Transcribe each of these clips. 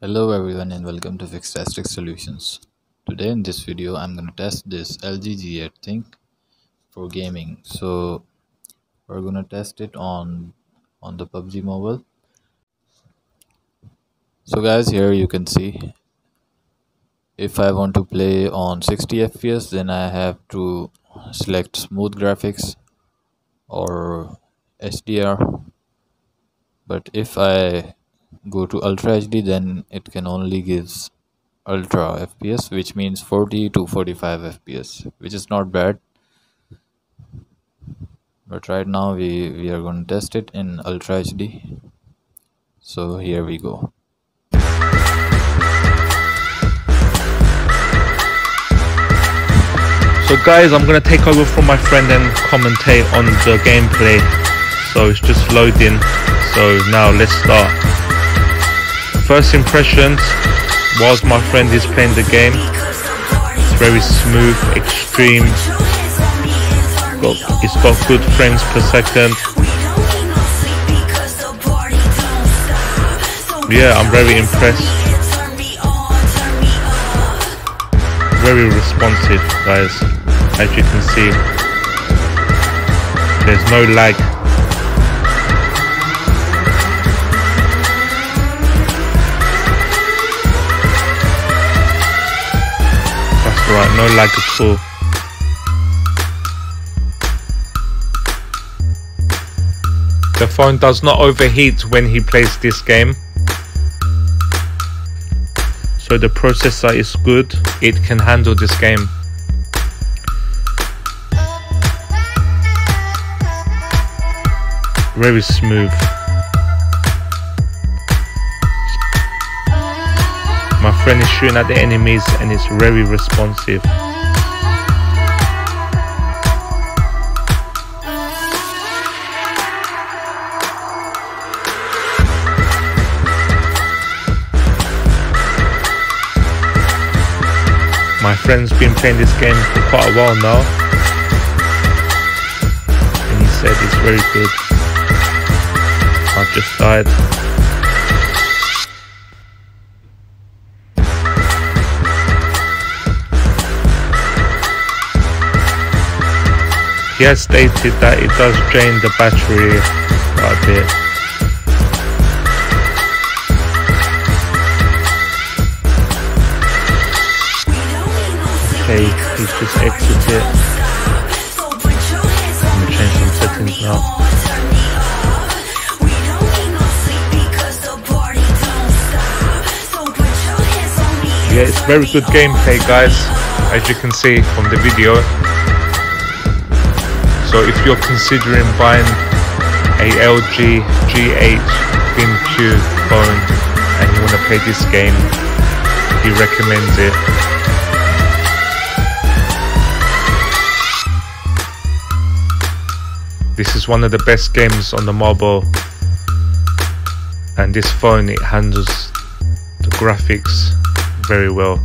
Hello everyone and welcome to Fixtastic Solutions. Today in this video I'm going to test this LG G8 ThinQ for gaming. So we're going to test it on on the PUBG Mobile. So guys here you can see if I want to play on 60 FPS then I have to select smooth graphics or HDR but if I go to ultra hd then it can only gives ultra fps which means 40 to 45 fps which is not bad but right now we we are going to test it in ultra hd so here we go So guys, I'm gonna take over from my friend and commentate on the gameplay. So it's just loading. So now let's start. First impressions, whilst my friend is playing the game, it's very smooth, extreme. Got, it's got good frames per second. Yeah, I'm very impressed. Very responsive, guys. As you can see, there's no lag right, no lag at all. The phone does not overheat when he plays this game. So the processor is good, it can handle this game. Very smooth. My friend is shooting at the enemies and it's very responsive. My friend's been playing this game for quite a while now and he said it's very good. I've just died. He has stated that it does drain the battery quite a bit. Okay, he's just exited. I'm gonna change some settings now. Yeah, it's very good gameplay guys, as you can see from the video. So if you're considering buying a LG G8 ThinQ phone and you want to play this game, he recommends it. This is one of the best games on the mobile and this phone it handles the graphics very well.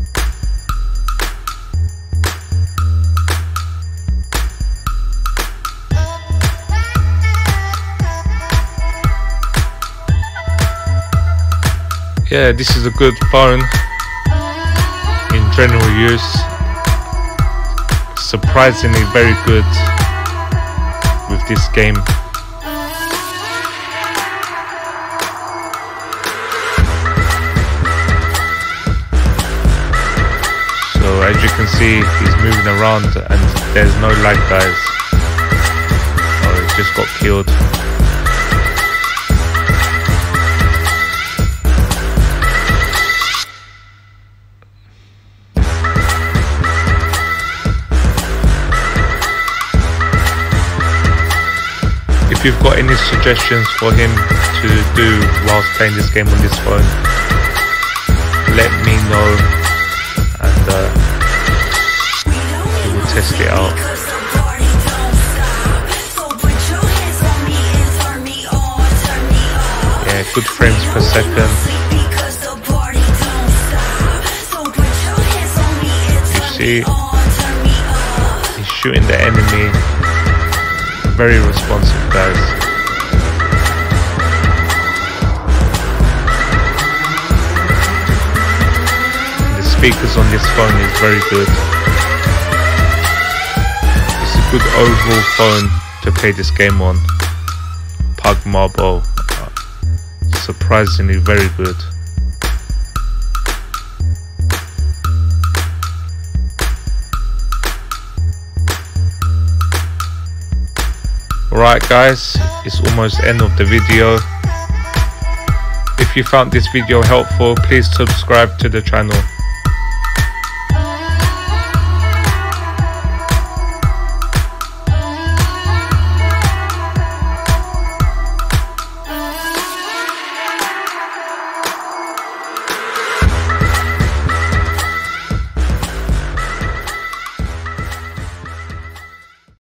Yeah this is a good phone. In general use. Surprisingly very good with this game. So as you can see he's moving around and there's no lag guys. Oh he just got killed if you've got any suggestions for him to do whilst playing this game on this phone, let me know and uh, we will test it out. Yeah, good frames per second. You see, he's shooting the enemy very responsive guys. The speakers on this phone is very good. It's a good overall phone to play this game on. PUBG Mobile, uh, surprisingly very good. Alright guys, it's almost end of the video. If you found this video helpful, please subscribe to the channel.